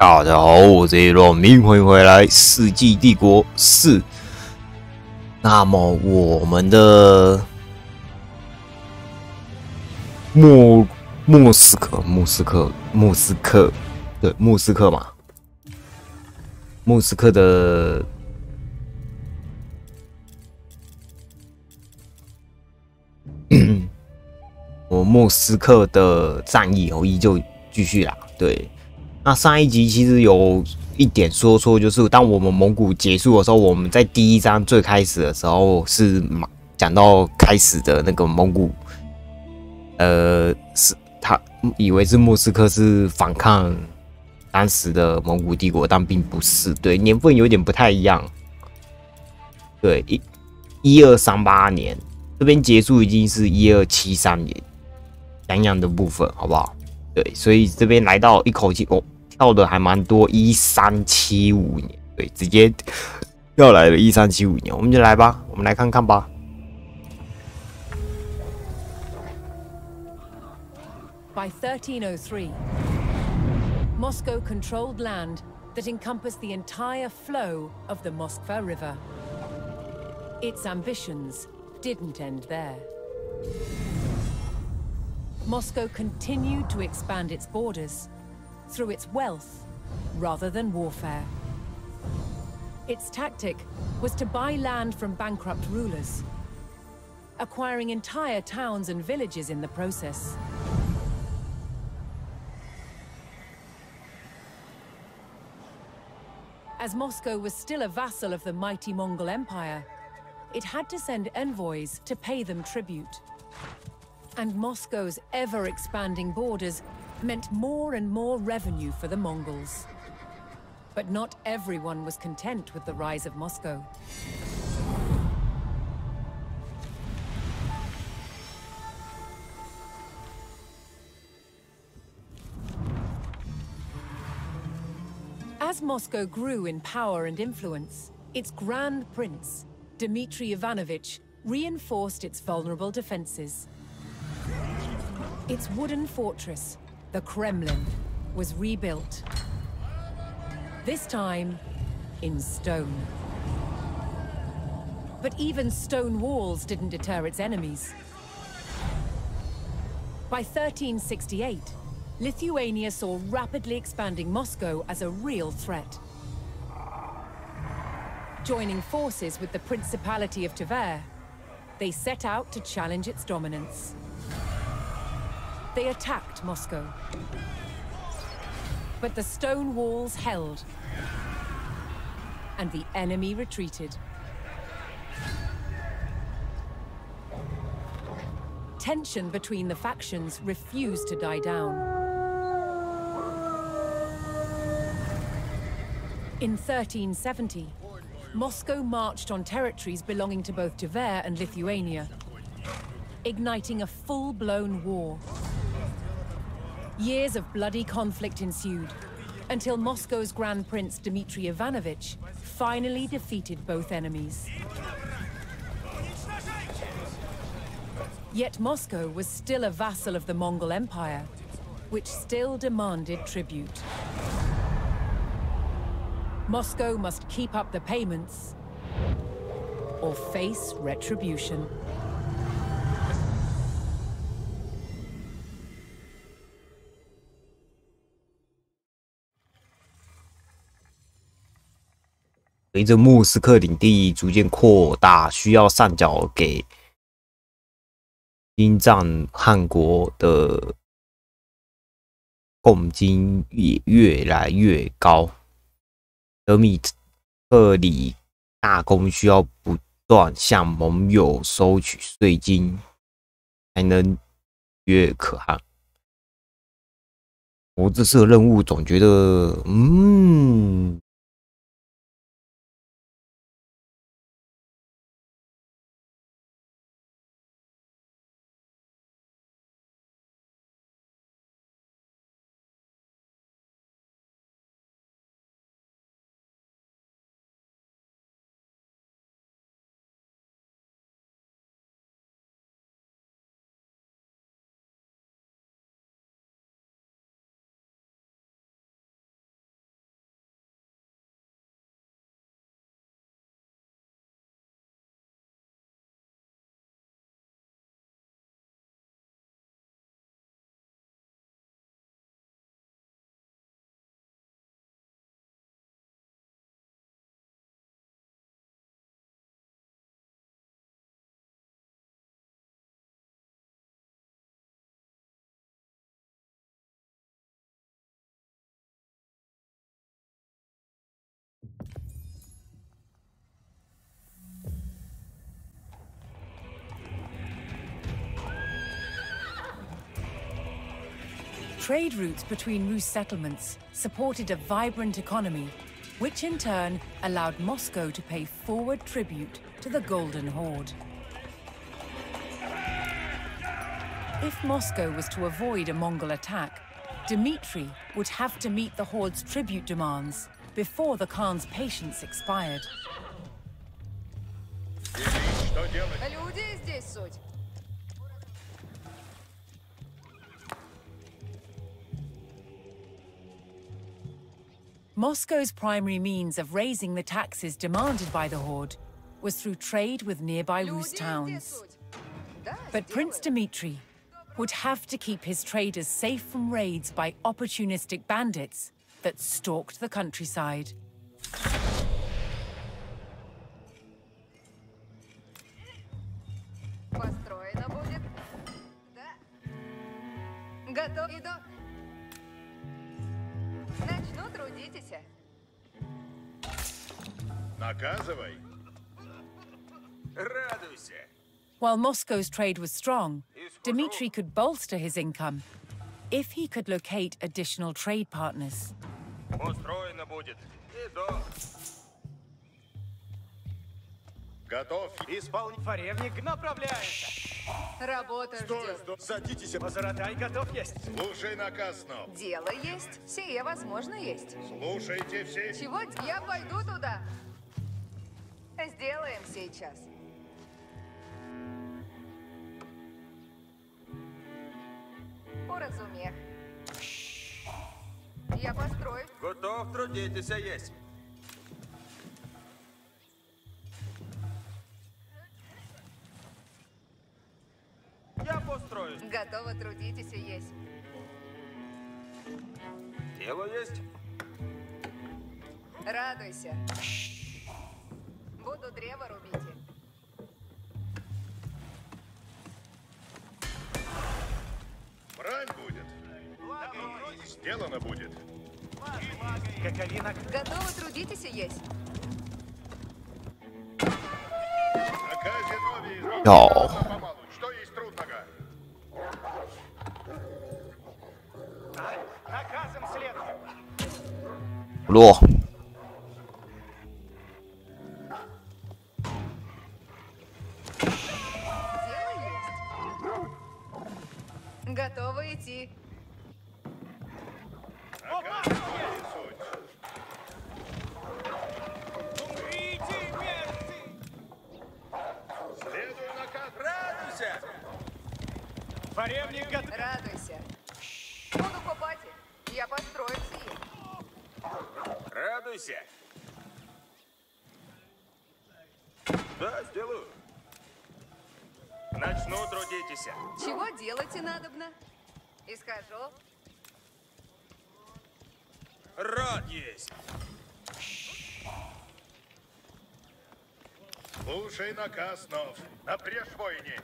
大家好，我是一诺明，欢迎回来《世纪帝国四》。那么我们的莫莫斯科，莫斯科，莫斯科，对，莫斯科嘛，莫斯科的。我莫斯科的战役哦，依旧继续啦。对，那上一集其实有一点说错，就是当我们蒙古结束的时候，我们在第一章最开始的时候是讲到开始的那个蒙古，呃，是他以为是莫斯科是反抗当时的蒙古帝国，但并不是。对，年份有点不太一样。对，一一二三八年这边结束已经是一二七三年。洋洋的部分，好不好？对，所以这边来到一口气哦，跳的还蛮多，一三七五年，对，直接要来了，一三七五年，我们就来吧，我们来看看吧。By 1303, Moscow controlled land that encompassed the entire flow of the Moskva River. Its ambitions didn't end there. Moscow continued to expand its borders through its wealth rather than warfare. Its tactic was to buy land from bankrupt rulers, acquiring entire towns and villages in the process. As Moscow was still a vassal of the mighty Mongol Empire, it had to send envoys to pay them tribute. And Moscow's ever-expanding borders meant more and more revenue for the Mongols. But not everyone was content with the rise of Moscow. As Moscow grew in power and influence, its Grand Prince, Dmitry Ivanovich, reinforced its vulnerable defenses. Its wooden fortress, the Kremlin, was rebuilt. This time, in stone. But even stone walls didn't deter its enemies. By 1368, Lithuania saw rapidly expanding Moscow as a real threat. Joining forces with the Principality of Tver, they set out to challenge its dominance. They attacked Moscow. But the stone walls held. And the enemy retreated. Tension between the factions refused to die down. In 1370, Moscow marched on territories belonging to both Tver and Lithuania, igniting a full-blown war. Years of bloody conflict ensued, until Moscow's Grand Prince Dmitry Ivanovich finally defeated both enemies. Yet Moscow was still a vassal of the Mongol Empire, which still demanded tribute. Moscow must keep up the payments or face retribution. 随着莫斯科领地逐渐扩大，需要上缴给金帐汗国的贡金也越来越高。德米特里大公需要不断向盟友收取税金，才能越可汗。我这次的任务总觉得，嗯。Trade routes between Rus settlements supported a vibrant economy, which in turn allowed Moscow to pay forward tribute to the Golden Horde. If Moscow was to avoid a Mongol attack, Dmitri would have to meet the Horde's tribute demands before the Khan's patience expired. Люди здесь суть. Moscow's primary means of raising the taxes demanded by the Horde was through trade with nearby Люди Rus здесь towns. суть. Да, But Prince сделаю. Dmitri would have to keep his traders safe from raids by opportunistic bandits that stalked the countryside. Построено будет. Да. Готов. Иду. Начну, трудитесь. Наказывай. Радуйся. While Moscow's trade was strong, Dmitri could bolster his income if he could locate additional trade partners. Устроено будет. Иду. Готов. Исполнить фаревник направляется. Работа Стой, ждет. стой. Садитесь. Позаратай готов есть. Слушай наказ снов. Дело есть. Сие возможно есть. Слушайте все. Чего? Я пойду туда. Сделаем сейчас. Уразумех. Я построю. Готов трудитесь, есть. Я построю. Готово трудитесь и есть. Дело есть. Радуйся. Буду древо рубить. Брань будет. Сделано будет. Каковина Готовы трудитесь и есть. Наказе 落。Юнака снов. Напряжь войне.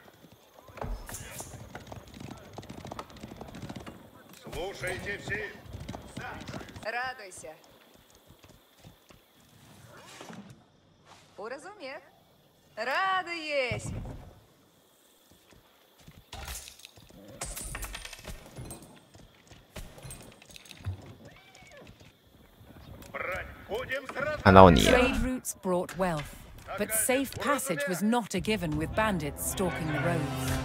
Слушайте все. Радуйся. Уразумех. Радуюсь. Brother, Trade routes brought wealth. But safe passage was not a given with bandits stalking the roads.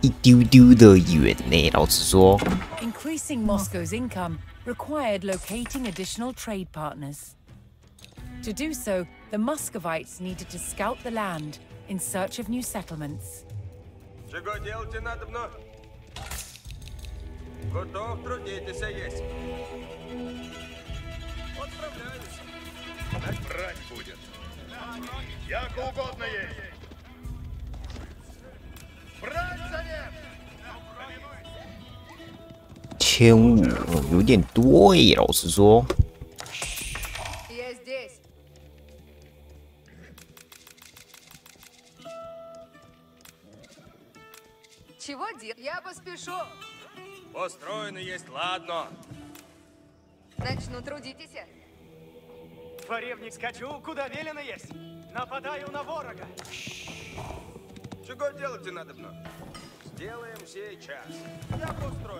一丢丢的远呢。老实说， Increasing Moscow's income required locating additional trade partners. To do so, the Muscovites needed to scout the land in search of new settlements. Чего делать надо мно? Готов, трудитесь, есть. Вот справляюсь. Брать будет. Як угодно есть. 千五有点多耶，老实说。 Я здесь. Чего делать? Я поспешу. Построено есть, ладно. Начну трудитесь. Дворевник скачу, куда велено есть. Нападаю на ворога. Чего делать надо мно? Сделаем сейчас. Я построю сие.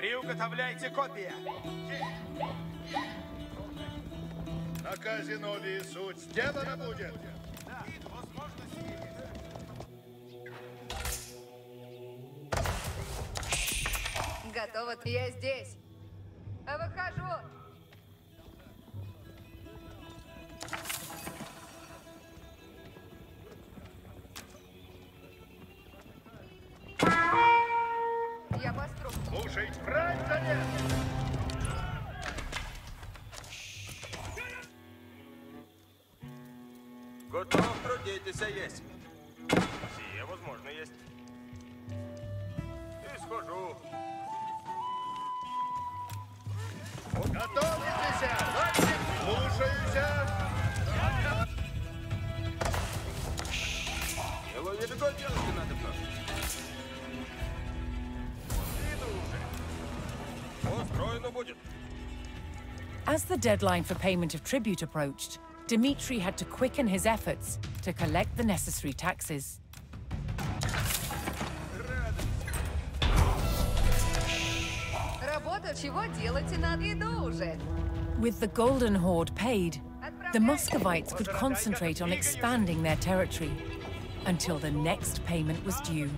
Приуготовляйте копия. На Казинове суть сделана будет. Готово. Я здесь. А выхожу. As the deadline for payment of tribute approached, Dmitri had to quicken his efforts to collect the necessary taxes. With the Golden Horde paid, the Muscovites could concentrate on expanding their territory until the next payment was due.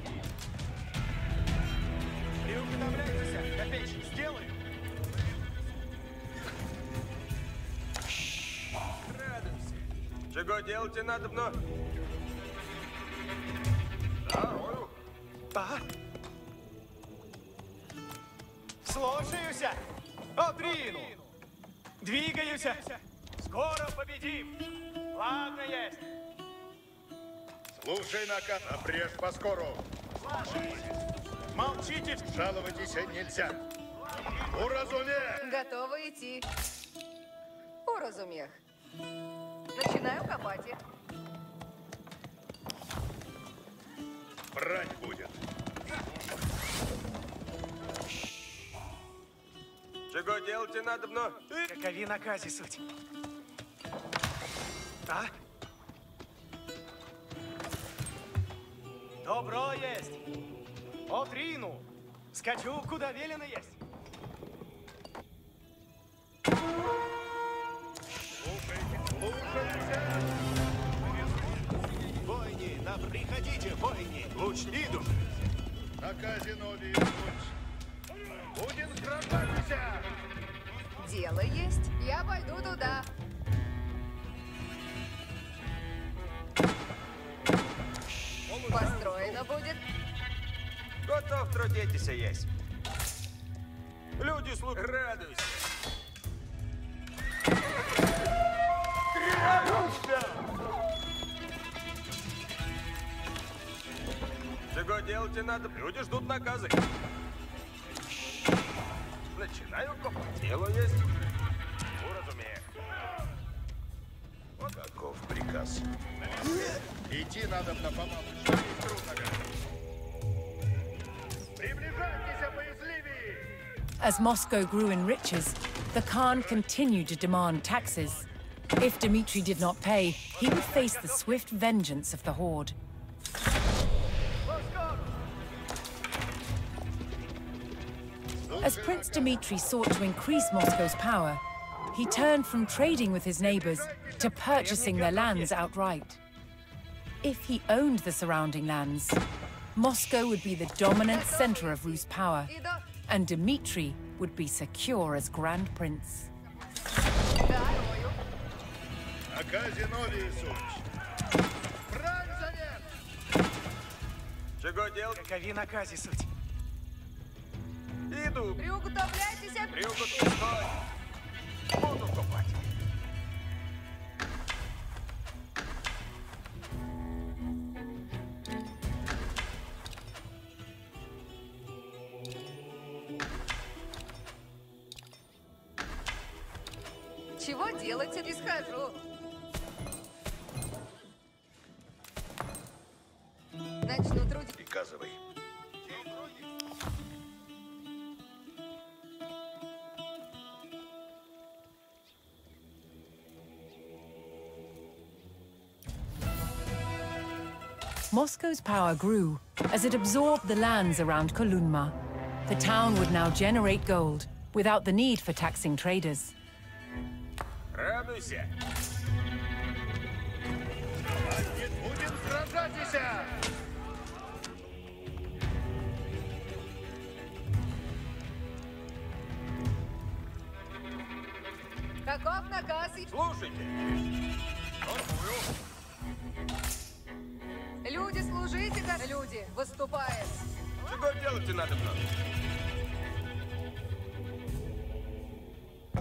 Делать надо мно? Здорово. А? Слушаюсь. Отрину. Двигаюсь. Скоро победим. Ладно есть. Слушай наказ, напрежь поскору. Молчите. Жаловайтесь нельзя. Уразуме! Готова идти. Уразумех. Начинаю копать. Брать будет. Чего делать надо мно? Какови наказе суть? А? Добро есть. Отрину. Скачу, куда велено есть. На приходите, войни. Луч иду. На Казинове луч. Будем сражаться! Дело есть. Я пойду туда. Построено будет. Готов, трудитесь, есть. Люди слушают. Радуйся. Чего делать надо? Люди ждут наказы. Начинаю копать. Дело есть. Уразумею. Каков приказ? Идти надо на помалу. Что есть трудного? Приближайтесь, боязливее! As Moscow grew in riches, the Khan continued to demand taxes. If Dmitri did not pay, he would face the swift vengeance of the Horde. As Prince Dmitri sought to increase Moscow's power, he turned from trading with his neighbors to purchasing their lands outright. If he owned the surrounding lands, Moscow would be the dominant center of Rus' power, Иду. and Dmitri would be secure as Grand Prince. Дарую. Наказе нові суть. Брань завет! Чего делать? Какови наказе суть. Иду. Приуготовляйтесь. Приуготовь. Буду копать. Чего делать, не схожу. Начну трудиться. Приказывай. Moscow's power grew as it absorbed the lands around Kolunma. The town would now generate gold without the need for taxing traders. Радуйся. Хватит, будем сражаться! Каков наказ? Слушайте. Люди, служите, как люди. Выступает. Чего делать надо нам?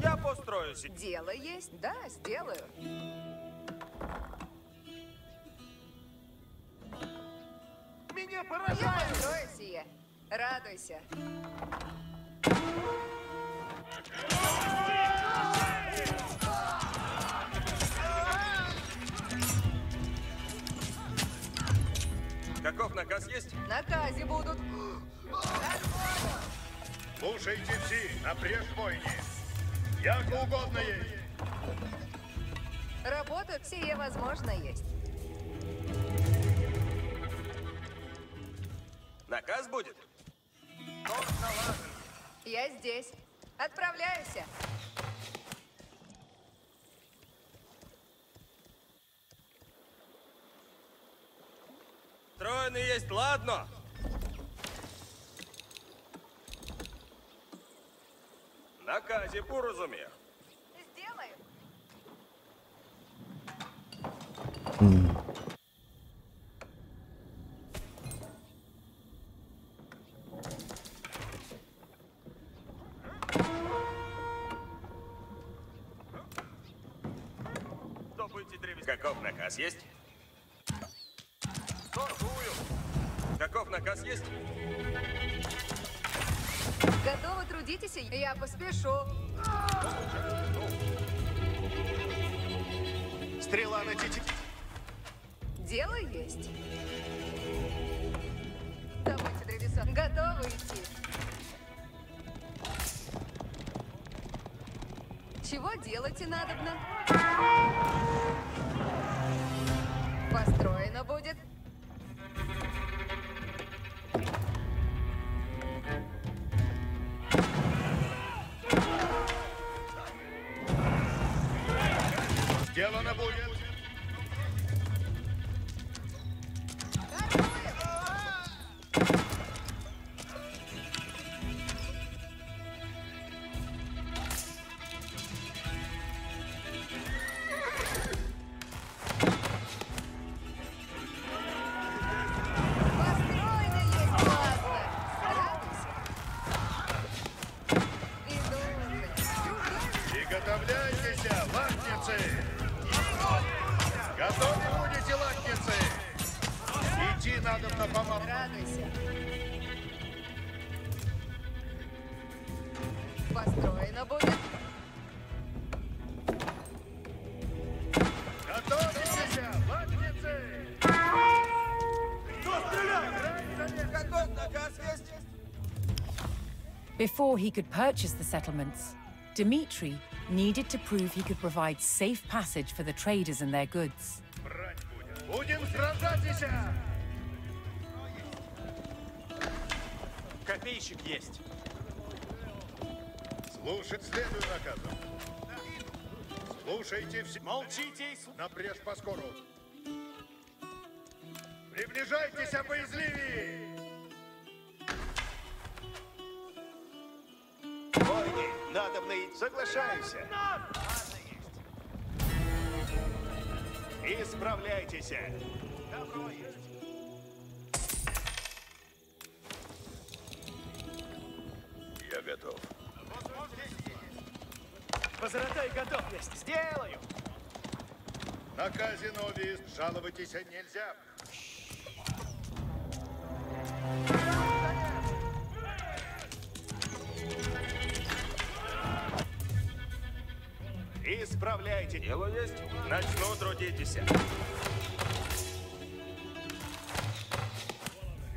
Я построю себе. Дело есть? Да, сделаю. Меня Я поражает! сие. Радуйся. Есть? Наказе будут. Слушайте все, напряжь войне. Яко угодно ей. Работают сие возможно есть. Наказ будет? Я здесь. Отправляюсь. Стройный есть, ладно. Наказе порозумів. Сделаю. Добыть древес. Каков наказ есть? Трудитесь? Я поспешу. Стрела на тетив. Дело есть. Добыть древеса. Готовы идти. Чего делать и надобно? Построено Before he could purchase the settlements, Dmitri needed to prove he could provide safe passage for the traders and their goods. Брать будем. Будем сражаться! Копейщик есть. Слушать следую наказам. Слушайте все. Молчите и слушайте. Напряжь поскору. Приближайтесь, обоязливее! Надобный, соглашайся. Исправляйтесь. Добро есть. Я готов. Позоротай готов есть. Сделаю. На казино жаловайтесь нельзя. Исправляйте. Дело есть. Начну трудитесь.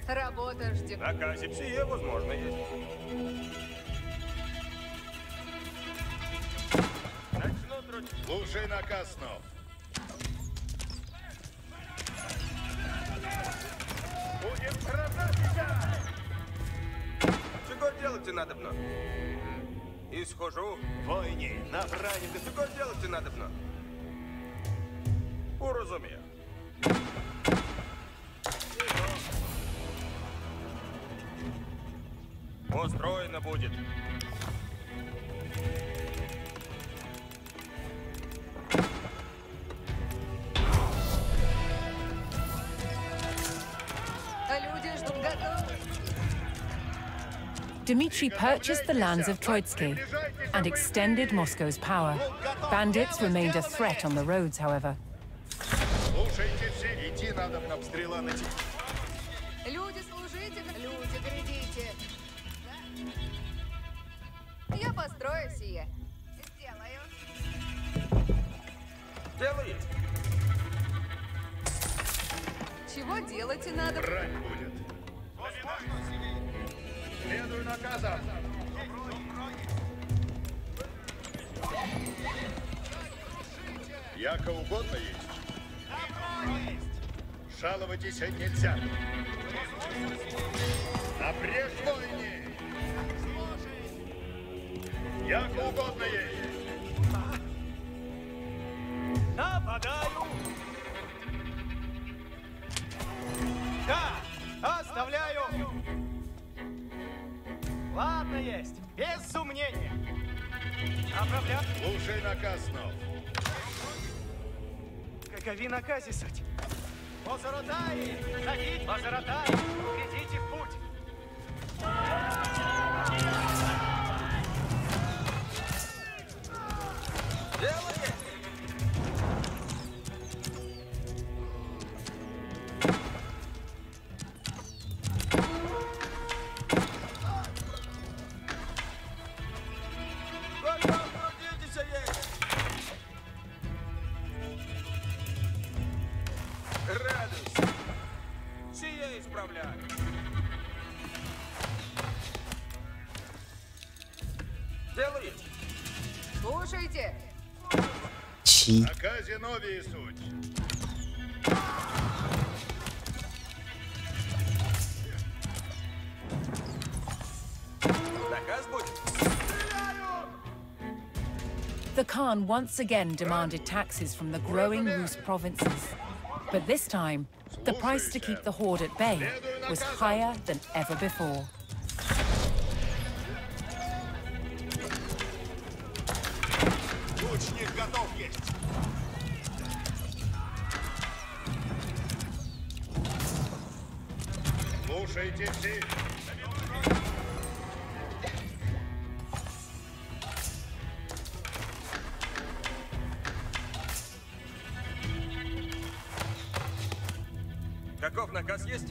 Работа ждет. Наказе Сие возможно есть. Начну трудиться. Слушай наказ снов. Будем сражаться. Чего делать надобно? И схожу. Войне набрали до Чего делать надобно? Уразумею. Dmitry purchased the lands of Troitsky and extended Moscow's power. Bandits remained a threat on the roads, however. Слушайте все. Идти надо на Стрела на тебе. Люди, служите, люди, грядите. Да? Я построю сие. Сделаю. Дело есть. Чего делать и надо? брать будет. Следуй наказам. Яко угодно есть. Жаловайтесь нельзя. Напрежь войне. Яко угодно есть. Нападаю. Направляю. Слушай наказ снов. Какови накази суть? Позоротай! Ходить, позоротай! Глядите казинове суть. Наказ будет. The Khan once again demanded taxes from the growing Rus provinces. But this time, the price to keep the horde at bay was higher than ever before. Наказ есть?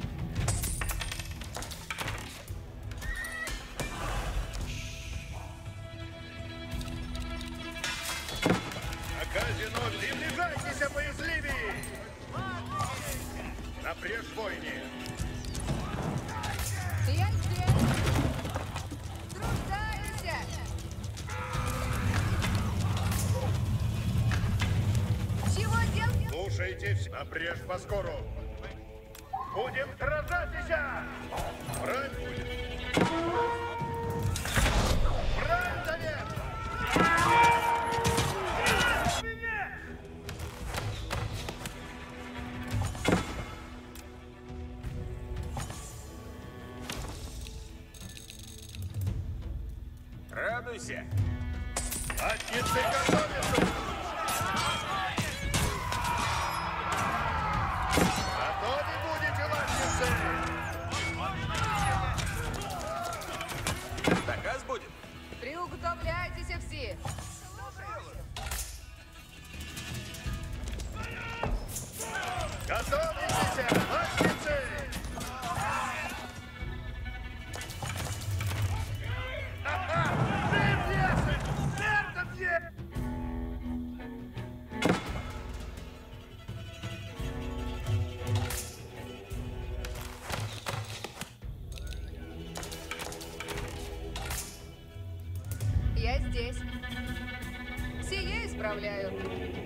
Сие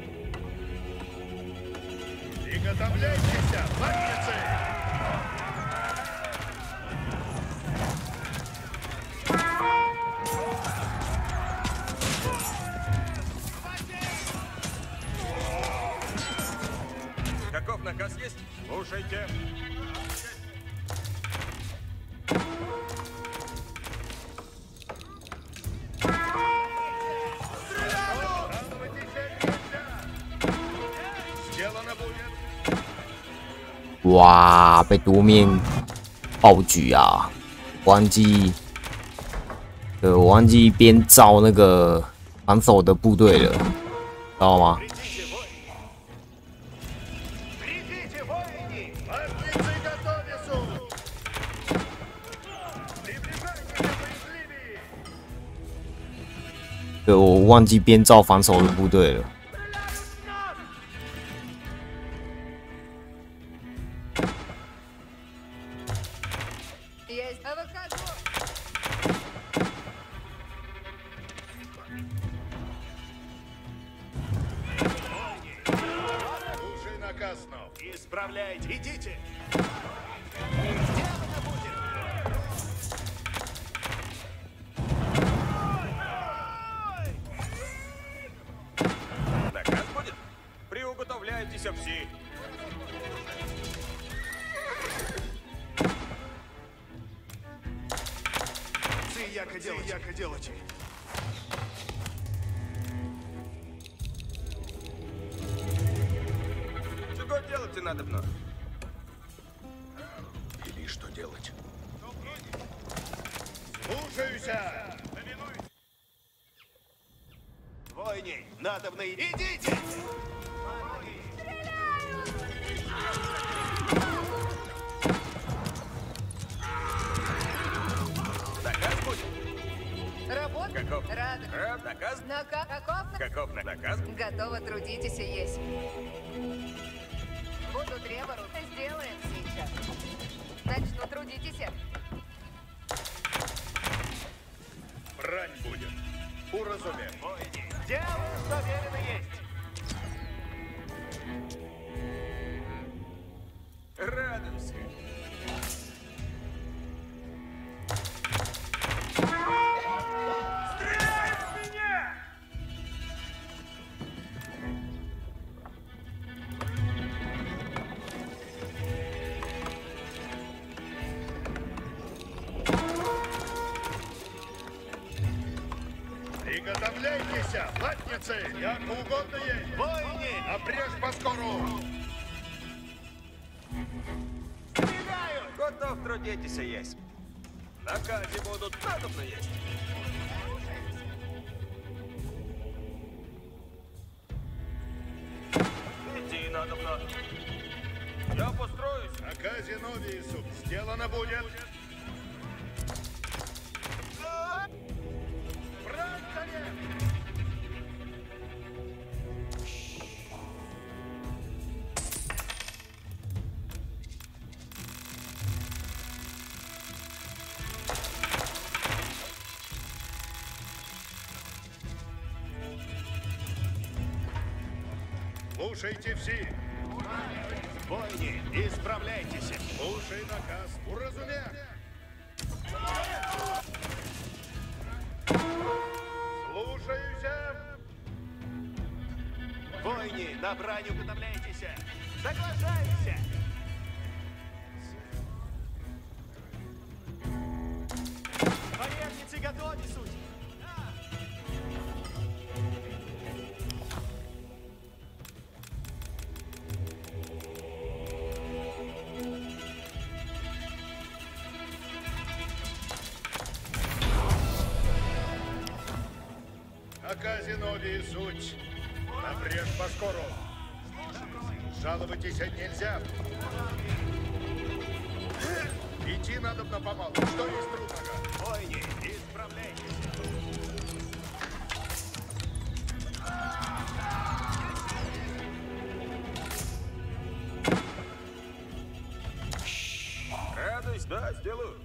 哇！被多面暴举啊！忘记呃，我忘记编造那个防守的部队了，知道吗？对我忘记编造防守的部队了。Приуготовляйтесь все. Це делать. Це яка делать. Чего делать надобно? Или что делать? Слушаюся! Войни, надобно... Идите! Як угодно есть! Войни, Обрежь поскору! стреляют! Готов трудитесь есть. Наказы будут надобно есть. Идти надобно. Я построюсь. Наказе Новиису сделано будет! Слушайте все! Войни, исправляйтесь. Слушай наказ, уразумя! Слушаюся! Войни, на брань уготовляйтесь. Жаловайтесь нельзя. Идти надо на помалу. Что есть трудного? Бойни, исправляйтесь. Радуйся, да, сделаю.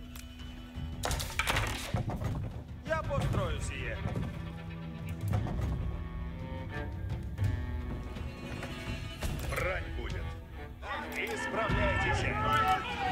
Я построю сие. Исправляйтесь. Меня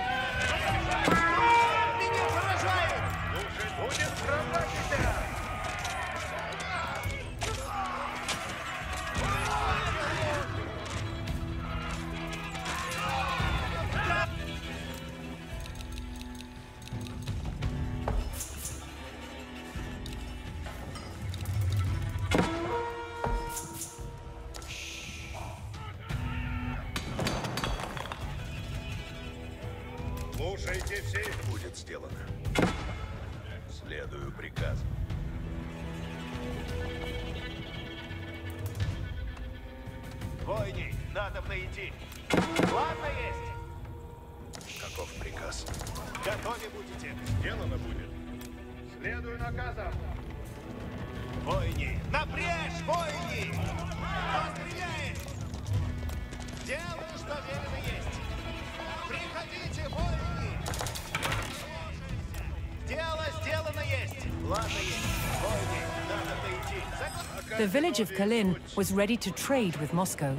The village of Kalin was ready to trade with Moscow,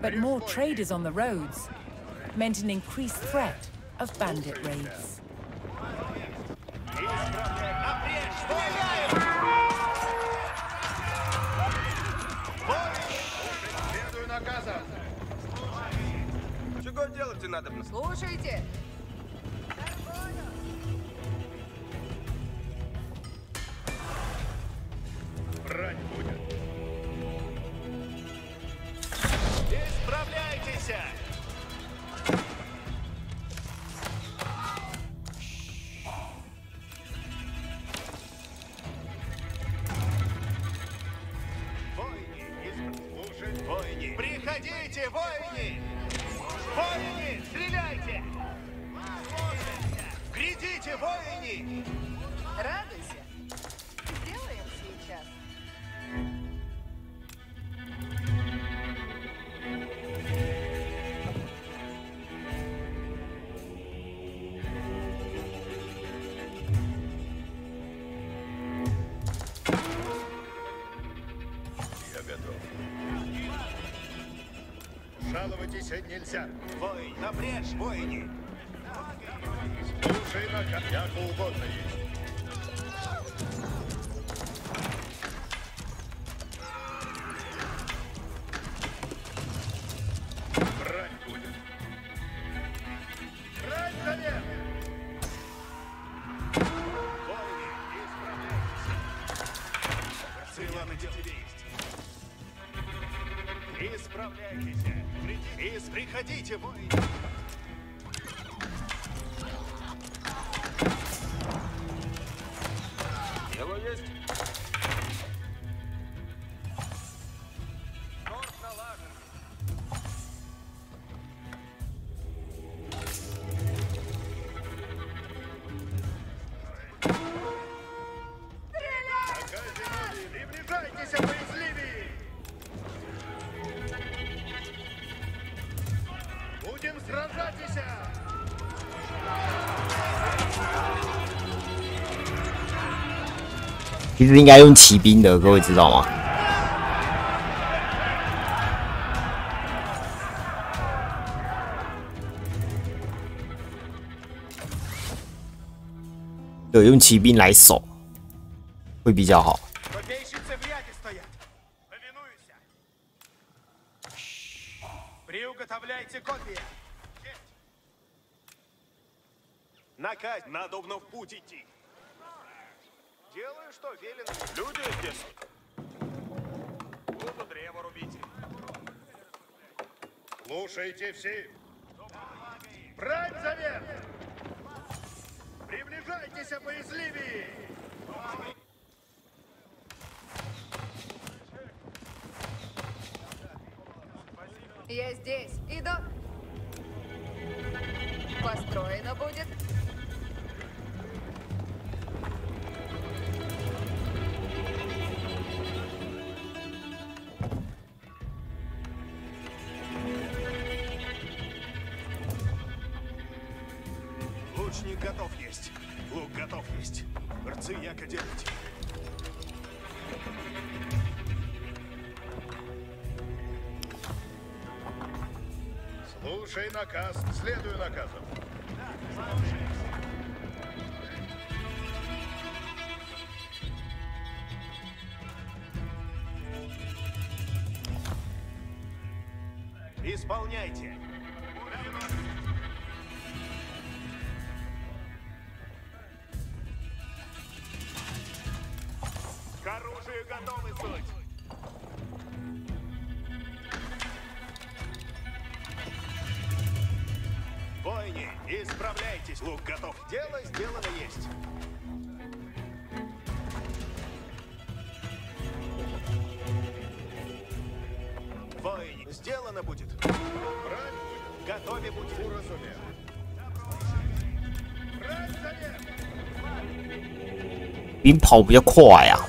but more traders on the roads meant an increased threat of bandit raids. Исправляй. Напрячь, стреляю! Бойни! Следую наказам. Чего делать надо? Слушайте. Жаловайтесь нельзя. Войни! Напрячь, войни! Слушай наказ. Яко угодно llevó 其实应该用骑兵的，各位知道吗？对，用骑兵来守会比较好。FC. Рцы яко делайте. Слушай наказ, следуй наказам. Исполняйте. 你跑比较快啊。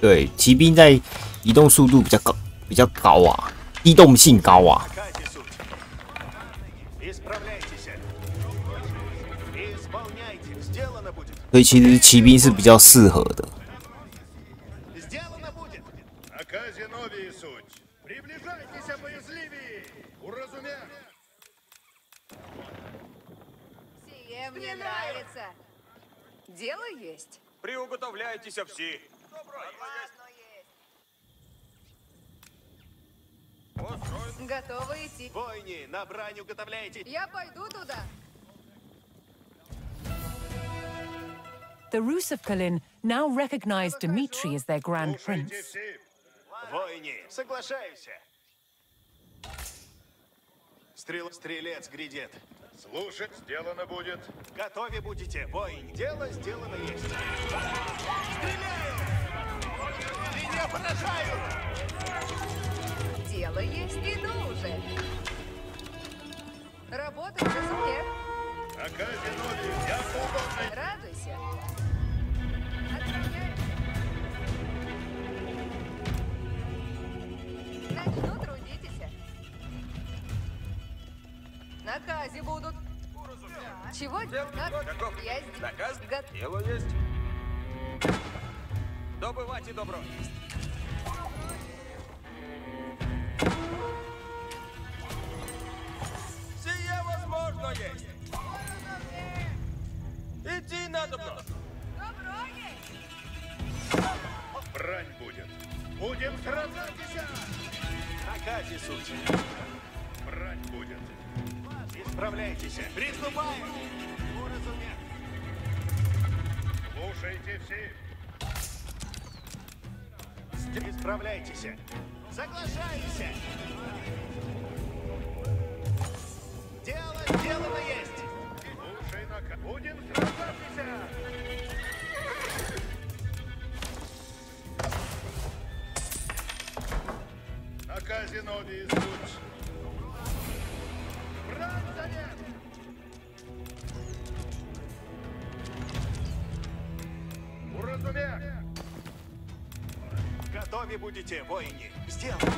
对骑兵在移动速度比较高比较高啊机动性高啊。所以其实骑兵是比较适合的。Бойни, на брань уготовляйте. Я пойду туда. The Rus of Kalin now recognize Dmitri as their Grand Prince. всі. Бойни, соглашаюсь. Стрел... Стрелец грядет. Слушать сделано будет. Готове будете, бойни. Дело сделано есть. Меня поражают! Дело есть. Иду уже. Работа уже успех. Наказе нові. Я угодний. Радуйся. Отправляюсь. Начну трудитесь. Наказе будут. Чего? На- Я здесь. Наказ? Гот- Дело есть. Добывать и добро есть. Возможно есть. Идти надо было. Добро есть. Брань будет. Будем сражатися. Наказе суть. Брань будет. Исправляйтесь. Приступаем. Уразумел. Слушайте всі. Исправляйтесь. Соглашаюсь. Дело сделано есть. Слушай наказ. Будем сражатися. Наказе нові суть. Брать замер. Уразумел. Готове будете, воини. Сделано.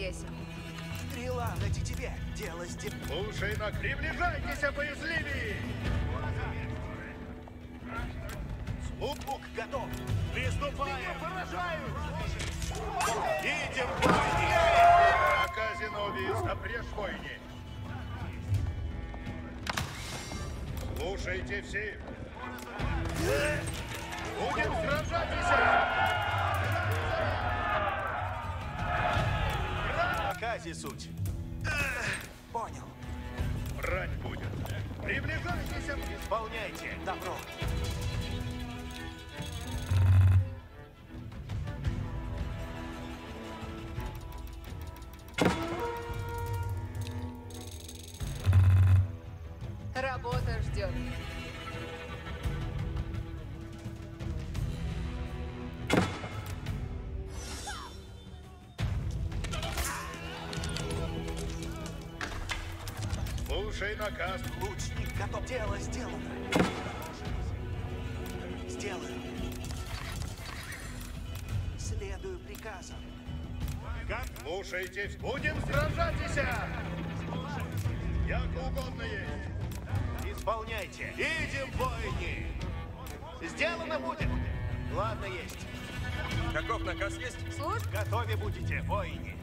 Трудитесь и есть. Стрела на тебе. Дело сделано. Слушай, на приближайтесь, боязливее. 太简单。Слушай наказ. Лучник готов. Дело сделано. Сделаю. Следую приказам. Слушаете? Будем сражаться! Як угодно есть. Исполняйте. Идем, бойни. Сделано будет. Ладно, есть. Каков наказ есть? Слушай, Готове будете, бойни.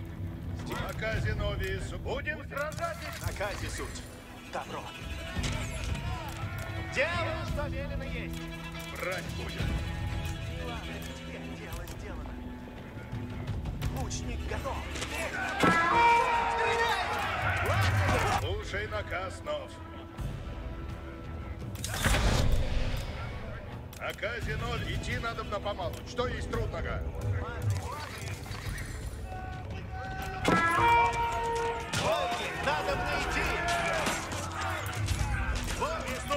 Пока, Зиновиус, будем сражаться! Наказе суть. Добро. Делаю, что велено есть. Брать будем. Ладно, теперь дело сделано. Лучник готов. Слушай наказ, Нов. Наказе ноль. Идти надо на помалу. Что есть трудного? Бойни, надо идти.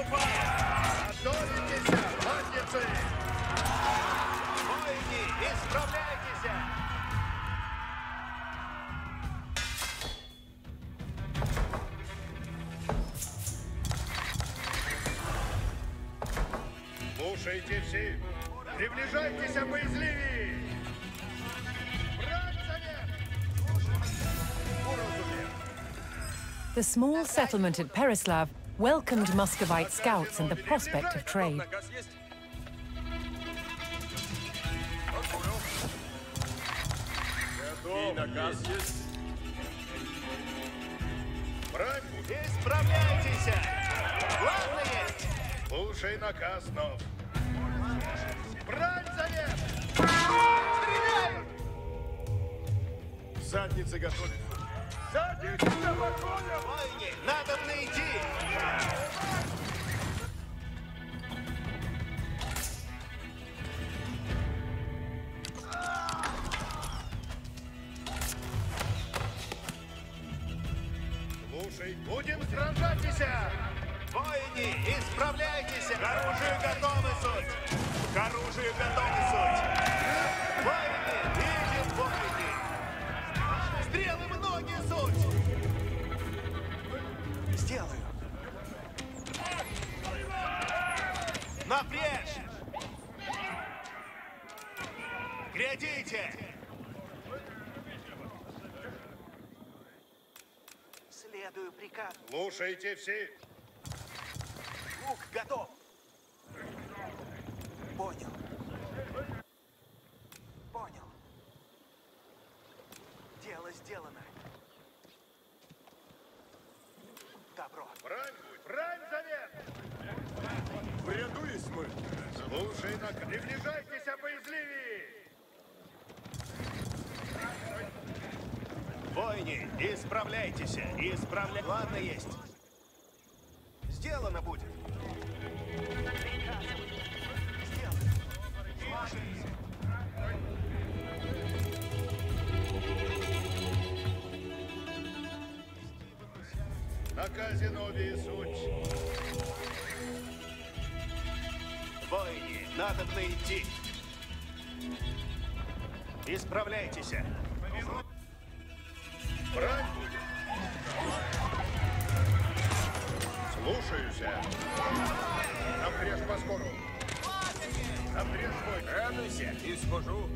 Выступай. Готовитесь, младенцы! Бойни, исправляйтесь. Слушайте все. Приближайтесь, боязливее! Брать совет! Уразумел. The small settlement at Perislav welcomed Muscovite scouts and the prospect of trade. Наказ есть? И наказ есть? Брать будем. Исправляйтесь. Ладно есть. Слушай наказ, Нов. Брать совет! Задницы готовы. Садитесь на балконе! Бойни, надо мне Слушайте все. Лук готов. Понял. Понял. Дело сделано. Добро. Брань будет. Брань совет! Врядуюсь мы. Слушай наказ. Приближайтесь, боязливее! Бойни, исправляйтесь. Исправля... Ладно, есть. На Зиновии суть. Бойни, надо идти. Исправляйтесь. Брать будем. Слушаюсь. Напрежь по скору. Напрежь бой. Радуйся и схожу.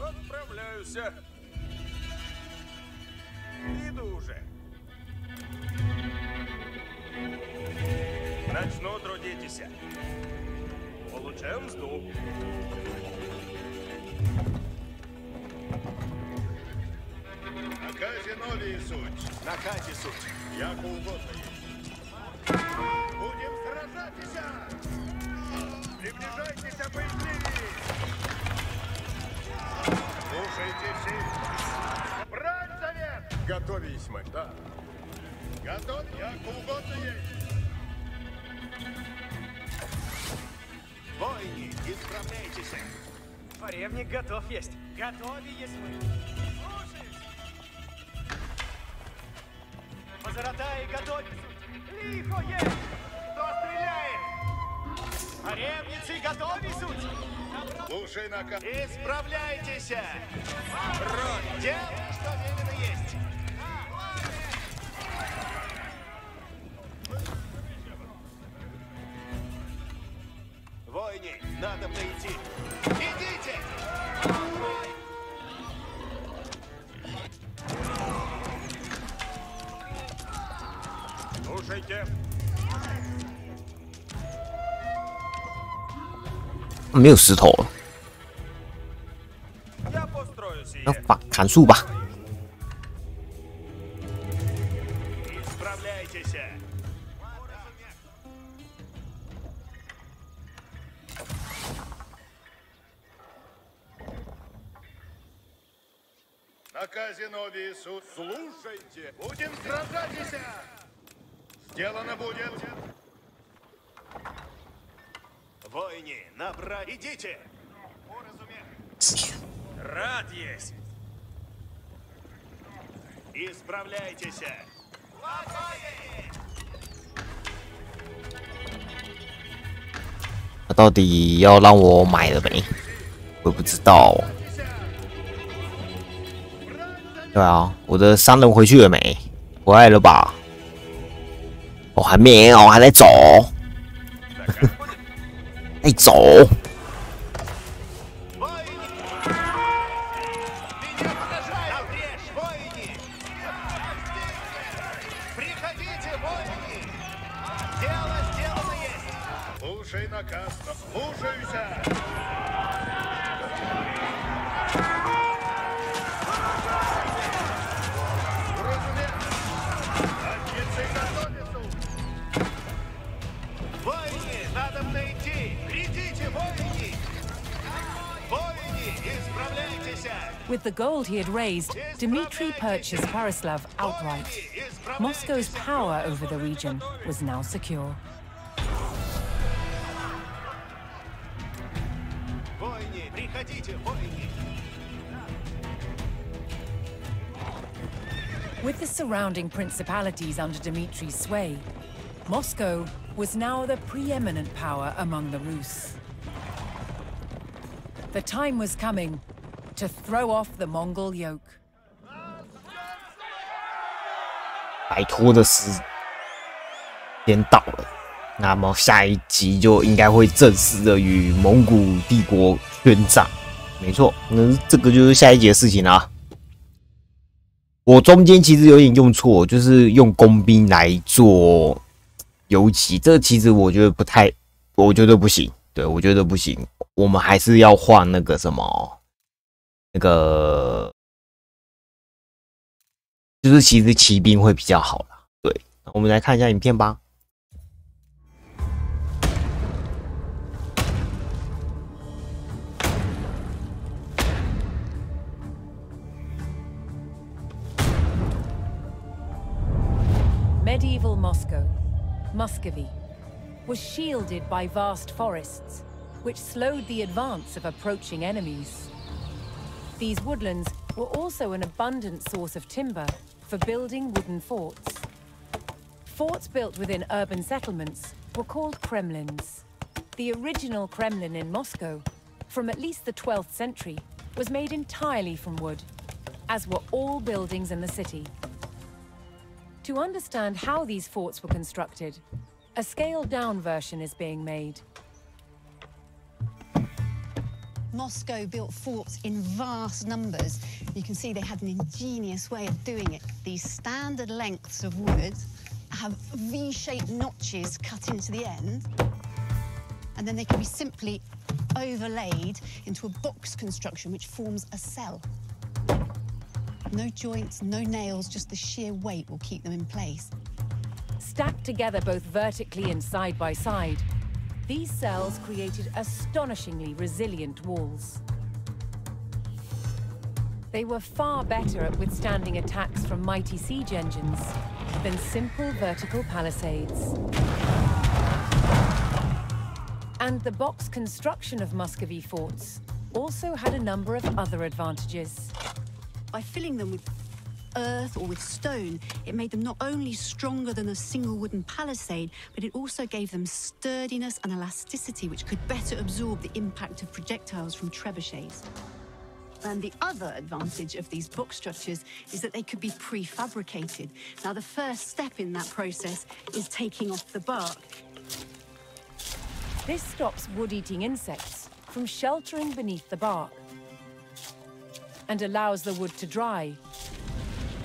Отправляюся. Уже. Начну трудитися. Получаем мзду. На Зиновии суть. На Кате суть. Як угодно Готов? Як угодно есть. Воини, исправляйтесь. Поревник готов есть. Готовее мы. Слушаюсь. Позаратай, готовься. Лихо есть. Кто стреляет? Поревницы, готове суть. Слушай наказ. Исправляйтесь! Роль, делай, надо найти. Идите! Слушайте. 没有石头了， Я построю сие. 要把砍树吧。 到底要让我买了没？我不知道。对啊，我的三人回去了没？回来了吧？我、还没有，还在走，在走。With the gold he had raised, Dmitry purchased Parislav outright. Moscow's power over the region was now secure. surrounding principalities under Dmitry's sway, Moscow was now the preeminent power among the Rus. The time was coming to throw off the Mongol yoke. 摆脱的时间到了，那么下一集就应该会正式的与蒙古帝国宣战。没错，那这个就是下一集的事情啦。 我中间其实有点用错，就是用工兵来做游击，这其实我觉得不太，我觉得不行。对我觉得不行，我们还是要换那个什么，那个就是其实骑兵会比较好啦。对，我们来看一下影片吧。Medieval Moscow, Muscovy, was shielded by vast forests, which slowed the advance of approaching enemies. These woodlands were also an abundant source of timber for building wooden forts. Forts built within urban settlements were called Kremlins. The original Kremlin in Moscow, from at least the 12th century, was made entirely from wood, as were all buildings in the city. To understand how these forts were constructed, a scaled-down version is being made. Moscow built forts in vast numbers. You can see they had an ingenious way of doing it. These standard lengths of wood have V-shaped notches cut into the end, and then they can be simply overlaid into a box construction which forms a cell. No joints, no nails, just the sheer weight will keep them in place. Stacked together both vertically and side by side, these cells created astonishingly resilient walls. They were far better at withstanding attacks from mighty siege engines, than simple vertical palisades. And the box construction of Muscovy forts also had a number of other advantages. By filling them with earth or with stone, it made them not only stronger than a single wooden palisade, but it also gave them sturdiness and elasticity, which could better absorb the impact of projectiles from trebuchets. And the other advantage of these box structures is that they could be prefabricated. Now, the first step in that process is taking off the bark. This stops wood-eating insects from sheltering beneath the bark and allows the wood to dry,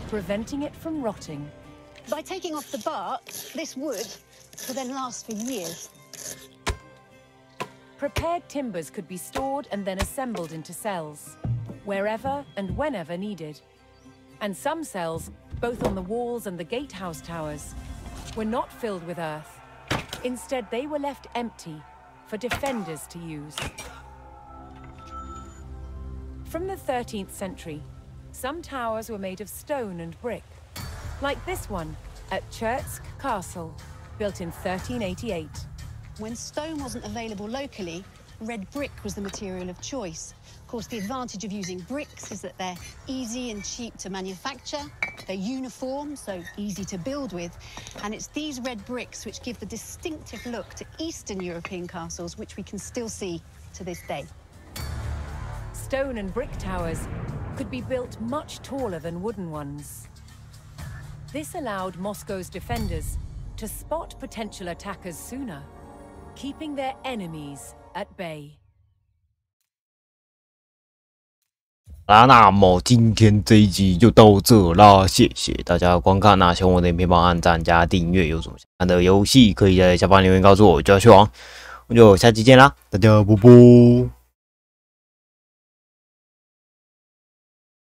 preventing it from rotting. By taking off the bark, this wood will then last for years. Prepared timbers could be stored and then assembled into cells, wherever and whenever needed. And some cells, both on the walls and the gatehouse towers, were not filled with earth. Instead, they were left empty for defenders to use. From the 13th century, some towers were made of stone and brick, like this one at Chertsk Castle, built in 1388. When stone wasn't available locally, red brick was the material of choice. Of course, the advantage of using bricks is that they're easy and cheap to manufacture, they're uniform, so easy to build with, and it's these red bricks which give the distinctive look to Eastern European castles, which we can still see to this day. Stone and brick towers could be built much taller than wooden ones. This allowed Moscow's defenders to spot potential attackers sooner, keeping their enemies at bay. 好啦，那么今天这一集就到这啦，谢谢大家观看。那喜欢我的影片，帮我按赞加订阅。有什么想看的游戏，可以在下方留言告诉我，我就要去玩。我们就下期见啦，大家啵啵。